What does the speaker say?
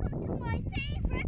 welcome to my favorite